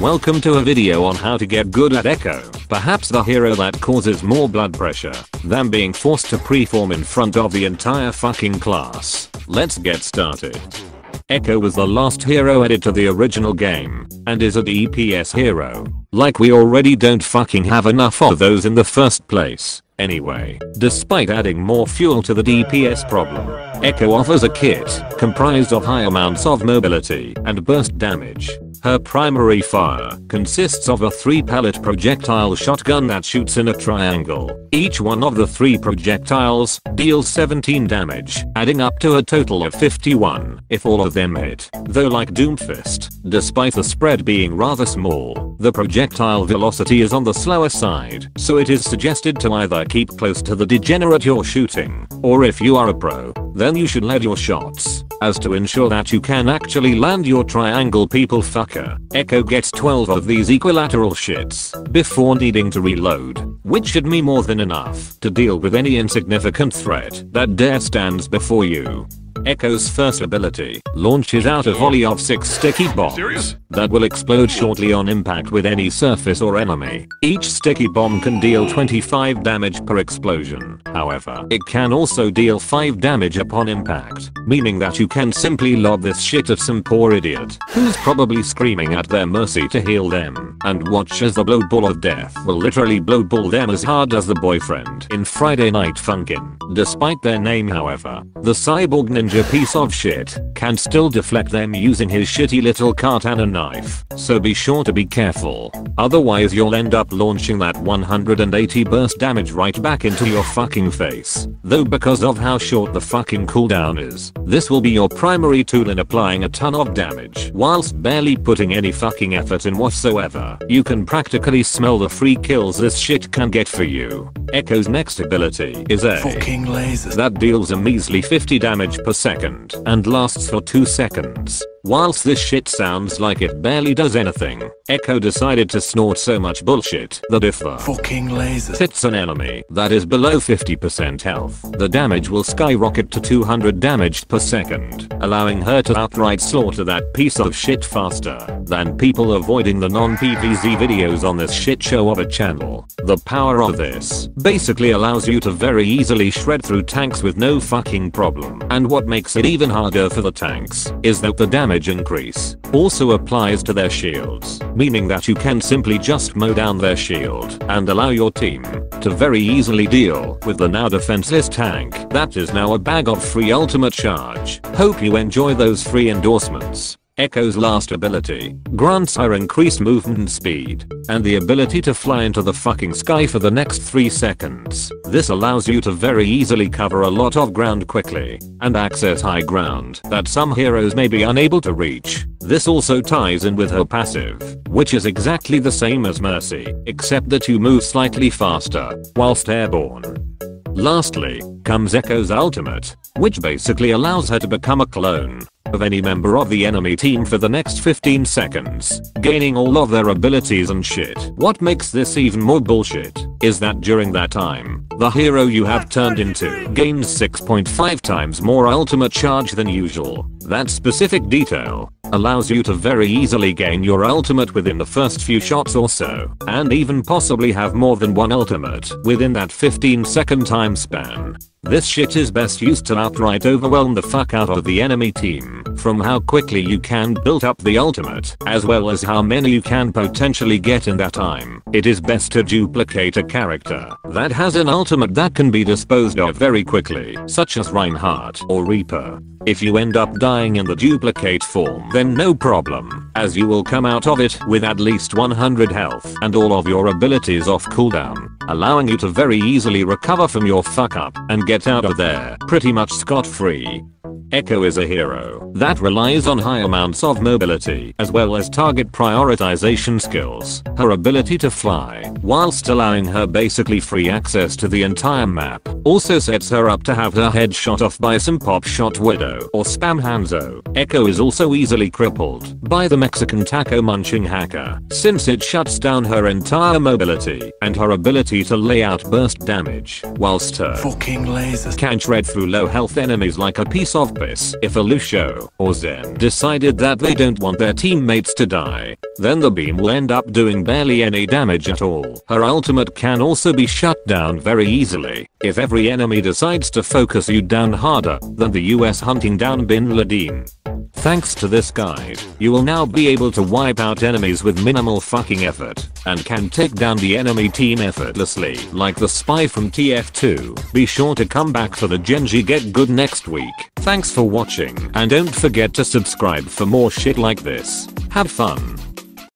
Welcome to a video on how to get good at Echo, perhaps the hero that causes more blood pressure than being forced to preform in front of the entire fucking class. Let's get started. Echo was the last hero added to the original game, and is a DPS hero. Like we already don't fucking have enough of those in the first place. Anyway, despite adding more fuel to the DPS problem, Echo offers a kit comprised of high amounts of mobility and burst damage. Her primary fire consists of a 3 pellet projectile shotgun that shoots in a triangle. Each one of the 3 projectiles deals 17 damage, adding up to a total of 51 if all of them hit. Though like Doomfist, despite the spread being rather small, the projectile velocity is on the slower side, so it is suggested to either keep close to the degenerate you're shooting, or if you are a pro, then you should lead your shots, as to ensure that you can actually land your triangle people fucker. Echo gets 12 of these equilateral shits before needing to reload, which should be more than enough to deal with any insignificant threat that dare stands before you. Echo's first ability launches out a volley of 6 sticky bombs Serious? That will explode shortly on impact with any surface or enemy. Each sticky bomb can deal 25 damage per explosion. However, it can also deal 5 damage upon impact, meaning that you can simply lob this shit at some poor idiot who's probably screaming at their mercy to heal them and watch as the blow ball of death will literally blow ball them as hard as the boyfriend in Friday Night Funkin'. Despite their name however, the cyborg ninja piece of shit can still deflect them using his shitty little katana knife, so be sure to be careful. Otherwise you'll end up launching that 180 burst damage right back into your fucking face. Though because of how short the fucking cooldown is, this will be your primary tool in applying a ton of damage whilst barely putting any fucking effort in whatsoever. You can practically smell the free kills this shit can get for you. Echo's next ability is a Fucking laser that deals a measly 50 damage per second and lasts for 2 seconds. Whilst this shit sounds like it barely does anything, Echo decided to snort so much bullshit that if the Fucking laser hits an enemy that is below 50% health, the damage will skyrocket to 200 damage per second, allowing her to outright slaughter that piece of shit faster than people avoiding the non-PVZ videos on this shit show of a channel. The power of this basically allows you to very easily shred through tanks with no fucking problem. And what makes it even harder for the tanks is that the damage increase also applies to their shields, meaning that you can simply just mow down their shield and allow your team to very easily deal with the now defenseless tank that is now a bag of free ultimate charge. Hope you enjoy those free endorsements. Echo's last ability grants her increased movement speed and the ability to fly into the fucking sky for the next 3 seconds. This allows you to very easily cover a lot of ground quickly and access high ground that some heroes may be unable to reach. This also ties in with her passive, which is exactly the same as Mercy, except that you move slightly faster whilst airborne. Lastly, comes Echo's ultimate, which basically allows her to become a clone of any member of the enemy team for the next 15 seconds, gaining all of their abilities and shit. What makes this even more bullshit is that during that time, the hero you have turned into gains 6.5 times more ultimate charge than usual. That specific detail allows you to very easily gain your ultimate within the first few shots or so, and even possibly have more than one ultimate within that 15 second time span. This shit is best used to outright overwhelm the fuck out of the enemy team from how quickly you can build up the ultimate as well as how many you can potentially get in that time. It is best to duplicate a character that has an ultimate that can be disposed of very quickly such as Reinhardt or Reaper. If you end up dying in the duplicate form then no problem as you will come out of it with at least 100 health and all of your abilities off cooldown allowing you to very easily recover from your fuck up and get out of there pretty much scot free. Echo is a hero that relies on high amounts of mobility as well as target prioritization skills. Her ability to fly, whilst allowing her basically free access to the entire map, also sets her up to have her head shot off by some pop shot widow or spam Hanzo. Echo is also easily crippled by the Mexican taco munching hacker since it shuts down her entire mobility and her ability to lay out burst damage whilst her Fucking lasers. can shred through low health enemies like a piece of Abyss. If a Lucio or Zen decided that they don't want their teammates to die, then the beam will end up doing barely any damage at all. Her ultimate can also be shut down very easily if every enemy decides to focus you down harder than the US hunting down Bin Laden. Thanks to this guide, you will now be able to wipe out enemies with minimal fucking effort and can take down the enemy team effortlessly like the spy from TF2. Be sure to come back for the Genji Get Good next week. Thanks for watching and don't forget to subscribe for more shit like this. Have fun.